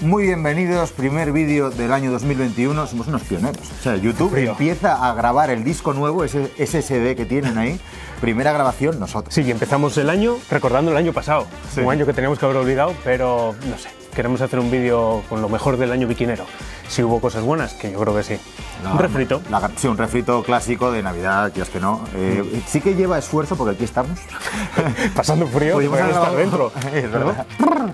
bienvenidos. Primer vídeo del año 2021. Somos unos pioneros. O sea, YouTube empieza a grabar el disco nuevo, ese SSD que tienen ahí. Primera grabación, nosotros. Sí, y empezamos el año recordando el año pasado. Sí. Un año que teníamos que haber olvidado, pero no sé. Queremos hacer un vídeo con lo mejor del año biquinero. Si hubo cosas buenas, que yo creo que sí. Un refrito. la- sí, un refrito clásico de Navidad, que es que no. Eh, Sí que lleva esfuerzo porque aquí estamos. Pasando frío, podemos estar dentro. Es verdad.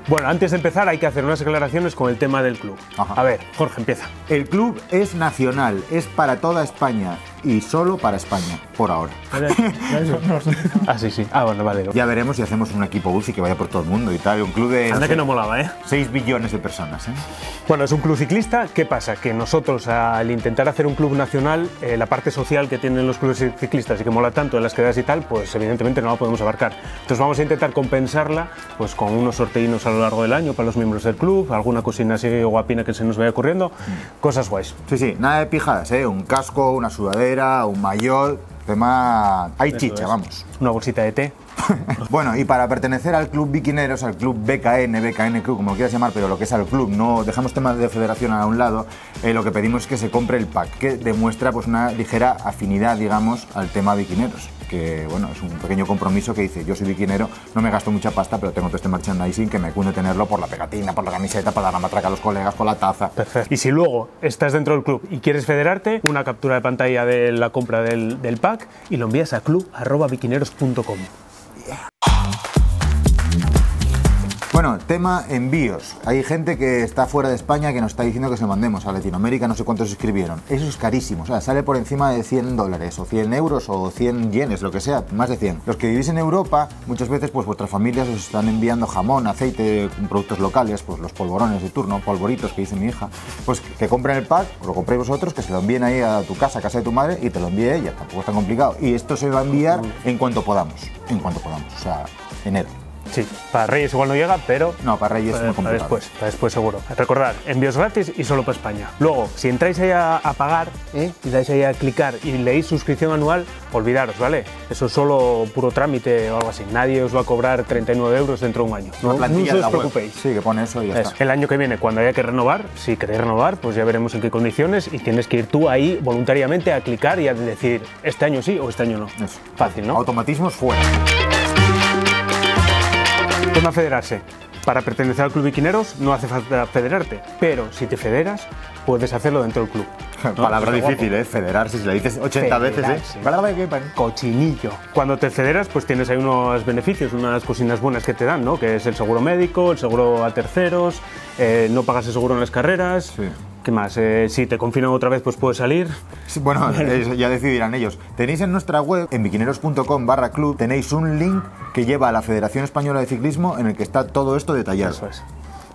Bueno, antes de empezar hay que hacer unas aclaraciones con el tema del club. Ajá. A ver, Jorge, empieza. El club es nacional, es para toda España y solo para España, por ahora. ah, sí, sí. Ah, bueno, vale. Ya veremos si hacemos un equipo UCI que vaya por todo el mundo y tal. Un club de Anda no que sé, no molaba, ¿eh? 6 billones de personas. ¿eh? Bueno, es un club ciclista. ¿Qué pasa? Que nosotros, al intentar hacer un club nacional, eh, la parte social que tienen los clubes ciclistas y que mola tanto en las quedadas y tal, pues evidentemente no la podemos abarcar. Entonces vamos a intentar compensarla pues con unos sorteínos a lo largo del año para los miembros del club, alguna cosina así guapina que se nos vaya ocurriendo, cosas guays. Sí, sí, nada de pijadas, ¿eh? Un casco, una sudadera, un maillot, tema... Hay chicha, vamos. Una bolsita de té. Bueno, y para pertenecer al club Biquineros, al club BKN, BKN Club, como quieras llamar, pero lo que es al club, no dejamos temas de federación a un lado, eh, lo que pedimos es que se compre el pack, que demuestra pues una ligera afinidad, digamos, al tema Biquineros. Que bueno, es un pequeño compromiso que dice, yo soy biquinero, no me gasto mucha pasta, pero tengo todo este merchandising que me cunde tenerlo por la pegatina, por la camiseta, para dar la matraca a los colegas, con la taza. Perfecto. Y si luego estás dentro del club y quieres federarte, una captura de pantalla de la compra del, del pack y lo envías a club.biquineros.com. Bueno, tema envíos. Hay gente que está fuera de España que nos está diciendo que se lo mandemos a Latinoamérica, no sé cuántos escribieron. Eso es carísimo, o sea, sale por encima de 100 dólares o 100 euros o 100 yenes, lo que sea, más de 100. Los que vivís en Europa, muchas veces pues vuestras familias os están enviando jamón, aceite, productos locales, pues los polvorones de turno, polvoritos que dice mi hija, pues que compren el pack, lo compréis vosotros, que se lo envíen ahí a tu casa, a casa de tu madre y te lo envíe ella, tampoco es tan complicado. Y esto se va a enviar en cuanto podamos, en cuanto podamos, o sea, enero. Sí, para Reyes igual no llega, pero No, para Reyes es para, muy para complicado. después, para después seguro. Recordad, envíos gratis y solo para España. Luego, si entráis ahí a, a pagar ¿eh? y dais ahí a clicar y leéis suscripción anual, olvidaros, ¿vale? Eso es solo puro trámite o algo así. Nadie os va a cobrar 39 euros dentro de un año. No, no en os web. preocupéis. Sí, que pone eso y ya está. El año que viene, cuando haya que renovar, si queréis renovar, pues ya veremos en qué condiciones y tienes que ir tú ahí voluntariamente a clicar y a decir este año sí o este año no. Eso. Fácil, ¿no? Automatismos fuera. Tema federarse. Para pertenecer al club Biquineros no hace falta federarte, pero si te federas, puedes hacerlo dentro del club. ¿No? Palabra difícil, ¿eh? Federarse, si la dices 80 veces. ¿eh? Palabra que. Cochinillo. Cuando te federas, pues tienes ahí unos beneficios, unas cosinas buenas que te dan, ¿no? Que es el seguro médico, el seguro a terceros, eh, no pagas el seguro en las carreras. Sí. ¿Qué más? Eh, si te confinan otra vez, pues puedes salir. Sí, bueno, ya decidirán ellos. Tenéis en nuestra web, en biquineros.com barra club, tenéis un link que lleva a la Federación Española de Ciclismo en el que está todo esto detallado. Eso es.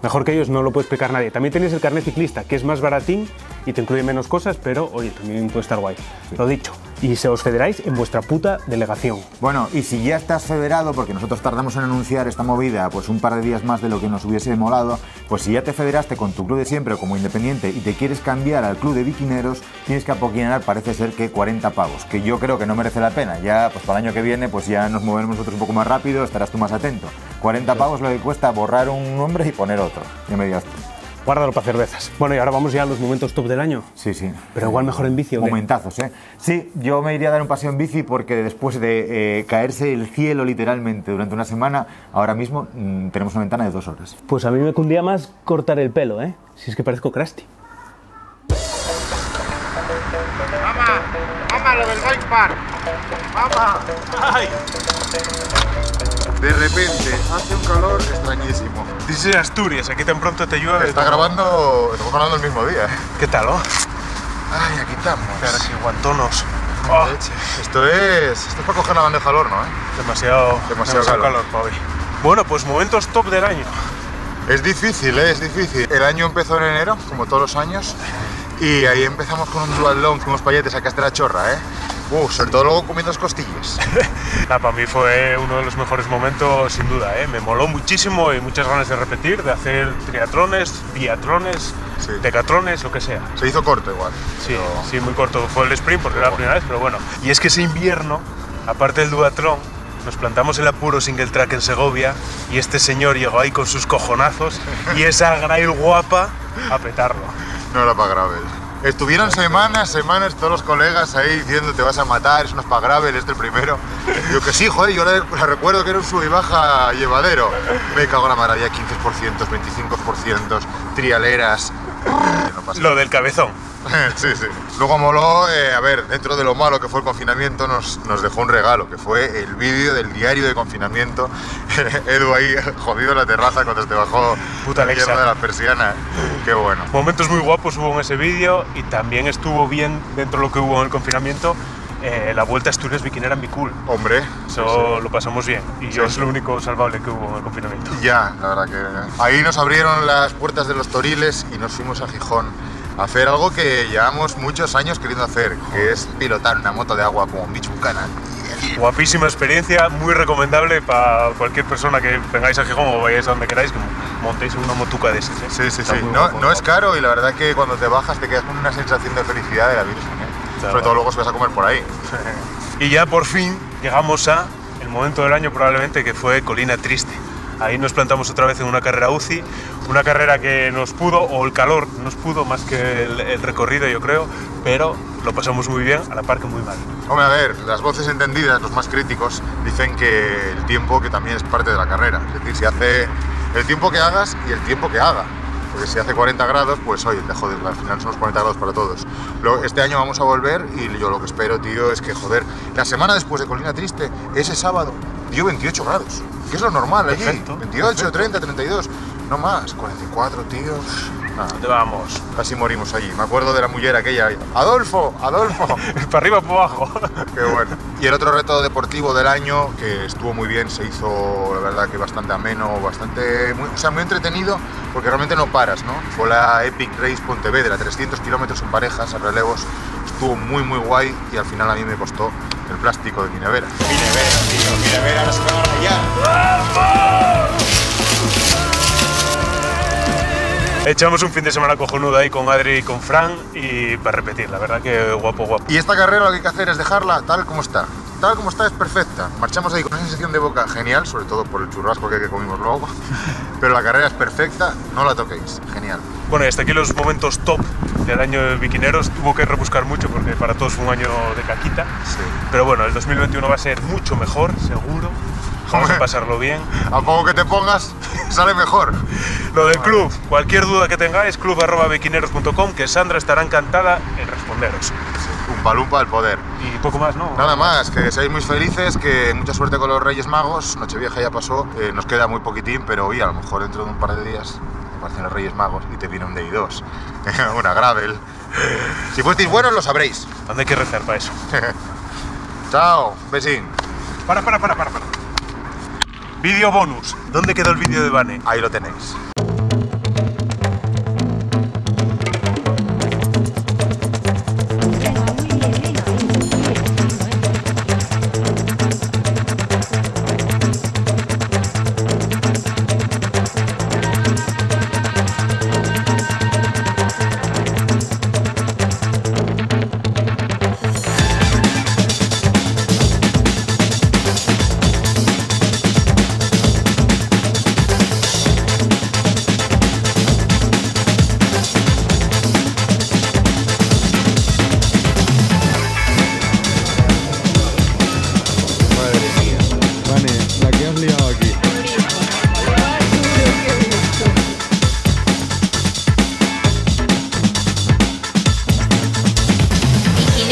Mejor que ellos no lo puede explicar nadie. También tenéis el carnet ciclista, que es más baratín y te incluye menos cosas, pero oye, también puede estar guay. Lo dicho. Y se os federáis en vuestra puta delegación. Bueno, y si ya estás federado, porque nosotros tardamos en anunciar esta movida pues un par de días más de lo que nos hubiese molado, pues si ya te federaste con tu club de siempre o como independiente y te quieres cambiar al club de biquineros, tienes que apoquinar, parece ser que 40 pavos, que yo creo que no merece la pena. Ya, pues para el año que viene, pues ya nos moveremos nosotros un poco más rápido, estarás tú más atento. 40 pavos lo que cuesta borrar un nombre y poner otro. Ya me dirás tú. Guárdalo para cervezas. Bueno, y ahora vamos ya a los momentos top del año. Sí, sí. Pero igual mejor en bici, ¿o qué? Momentazos, ¿eh? Sí, yo me iría a dar un paseo en bici porque después de eh, caerse el cielo literalmente durante una semana, ahora mismo mm, tenemos una ventana de dos horas. Pues a mí me cundía más cortar el pelo, ¿eh? Si es que parezco Krusty. Mamá, mamá, lo del bike park. Mamá. Ay. De repente hace un calor extrañísimo. Dice Asturias, aquí tan pronto te llueve. Está grabando, estamos grabando el mismo día. ¿Qué tal, oh? Ay, aquí estamos. Ahora sí, guantonos. Leche. Esto es, esto es para coger la bandeja al horno, ¿eh? Demasiado, Demasiado calor. para hoy. Bueno, pues momentos top del año. Es difícil, ¿eh? es difícil. El año empezó en enero, como todos los años, y ahí empezamos con un dual long, con unos payetes a la chorra, ¿eh? Uh, sobre todo luego comiendo costillas. Ah, para mí fue uno de los mejores momentos, sin duda. ¿eh? Me moló muchísimo y muchas ganas de repetir, de hacer triatrones, biatrones, Sí. decatrones, lo que sea. Se hizo corto igual. Sí, sí, muy corto fue el sprint porque era la primera vez, pero bueno. Y es que ese invierno, aparte del duatlón, nos plantamos el apuro single track en Segovia y este señor llegó ahí con sus cojonazos y esa grail guapa a petarlo. No era para gravel. Estuvieron semanas, semanas todos los colegas ahí diciendo te vas a matar, eso no es para gravel, este el primero. Yo que sí, joder, yo la, recuerdo que era un sub y baja llevadero. Me cago en la maravilla, 15%, 25%, trialeras. No Lo del cabezón. sí, sí. Luego moló, eh, a ver, dentro de lo malo que fue el confinamiento, nos, nos dejó un regalo, que fue el vídeo del diario de confinamiento. Edu ahí jodido en la terraza cuando se te bajó Puta la de la persiana. Qué bueno. Momentos muy guapos hubo en ese vídeo y también estuvo bien dentro de lo que hubo en el confinamiento eh, la vuelta a Asturias Bikinera en Bicul. Hombre, Eso lo pasamos bien y yo Sí, es sí. lo único salvable que hubo en el confinamiento. ya, la verdad que... Ahí nos abrieron las puertas de los Toriles y nos fuimos a Gijón hacer algo que llevamos muchos años queriendo hacer, que es pilotar una moto de agua como un Beach Buchanan. Guapísima experiencia, muy recomendable para cualquier persona que vengáis a Gijón o vayáis a donde queráis, que montéis una motuca de esas. ¿eh? Sí, sí, Está sí. No, no es caro y la verdad que cuando te bajas te quedas con una sensación de felicidad de la Virgen. ¿eh? Sobre todo luego si vas a comer por ahí. Y ya por fin llegamos a el momento del año probablemente que fue Colina Triste. Ahí nos plantamos otra vez en una carrera UCI, una carrera que nos pudo, o el calor nos pudo más que el, el recorrido yo creo, pero lo pasamos muy bien, a la par que muy mal. Hombre, a ver, las voces entendidas, los más críticos, dicen que el tiempo que también es parte de la carrera. Es decir, si hace el tiempo que hagas y el tiempo que haga. Porque si hace 40 grados, pues oye, te jodes, al final son los 40 grados para todos. Este año vamos a volver y yo lo que espero, tío, es que, joder, la semana después de Colina Triste, ese sábado, dio 28 grados. Que es lo normal allí. Perfecto, 28, perfecto. 30, 32. No más, 44, tío. Nada, ¿Dónde vamos? casi morimos allí. Me acuerdo de la mujer aquella. Adolfo, Adolfo. para arriba, para abajo. Qué bueno. Y el otro reto deportivo del año, que estuvo muy bien, se hizo, la verdad, que bastante ameno, bastante, muy, o sea, muy entretenido, porque realmente no paras, ¿no? Fue la Epic Race Pontevedra, 300 kilómetros en parejas, a relevos, estuvo muy, muy guay y al final a mí me costó el plástico de mi nevera. Mi nevera, tío, mi nevera no se va a rayar. Echamos un fin de semana cojonudo ahí con Adri y con Fran y para repetir, la verdad que guapo, guapo. Y esta carrera lo que hay que hacer es dejarla tal como está. Tal como está es perfecta. Marchamos ahí con una sensación de boca genial, sobre todo por el churrasco que, que comimos luego. Pero la carrera es perfecta, no la toquéis. Genial. Bueno, y hasta aquí los momentos top del año de Biquineros. Tuvo que rebuscar mucho porque para todos fue un año de caquita. Sí. Pero bueno, el 2021 va a ser mucho mejor, seguro. Vamos a pasarlo bien. A poco que te pongas, sale mejor. Lo del club, cualquier duda que tengáis, club.biquineros.com, que Sandra estará encantada en responderos. Un palumpa al poder. Y poco más, ¿no? Nada más, que seáis muy felices, que mucha suerte con los Reyes Magos. Nochevieja ya pasó, eh, nos queda muy poquitín, pero oye, a lo mejor dentro de un par de días aparecen los Reyes Magos y te viene un DI2, una Gravel. Si fuisteis buenos, lo sabréis. ¿Dónde hay que rezar para eso? Chao, besín. Para, para, para, para, para. Vídeo bonus. ¿Dónde quedó el vídeo de Vane? Ahí lo tenéis.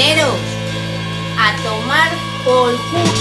A tomar por culo.